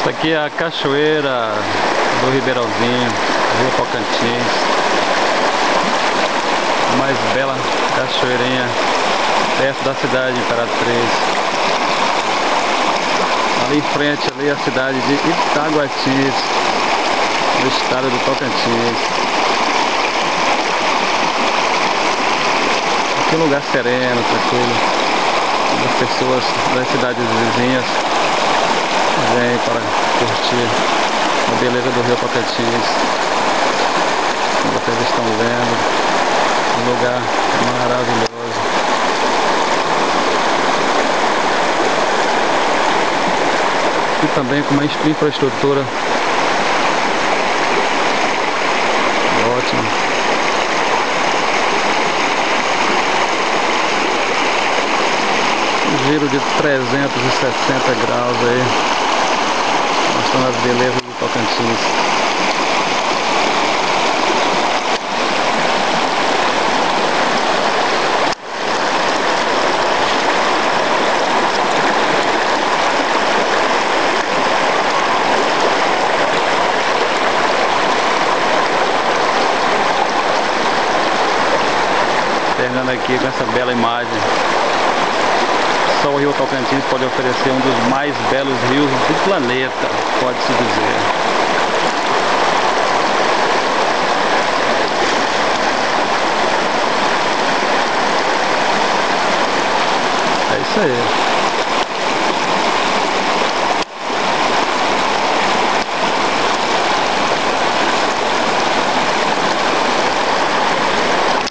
Esta aqui é a cachoeira do Ribeirãozinho, Rio Tocantins. Mais bela cachoeirinha perto da cidade de Imperatriz. Ali em frente ali a cidade de Itaguatis, no estado do Tocantins. Aqui é lugar sereno, tranquilo. As pessoas das cidades vizinhas vem para curtir a beleza do Rio Tocantins. Como vocês estão vendo, um lugar maravilhoso. E também com uma infraestrutura ótima. giro de 360 graus aí mostrando as belezas do Tocantins. Terminando aqui com essa bela imagem só o rio Tocantins pode oferecer um dos mais belos rios do planeta, pode-se dizer. É isso aí.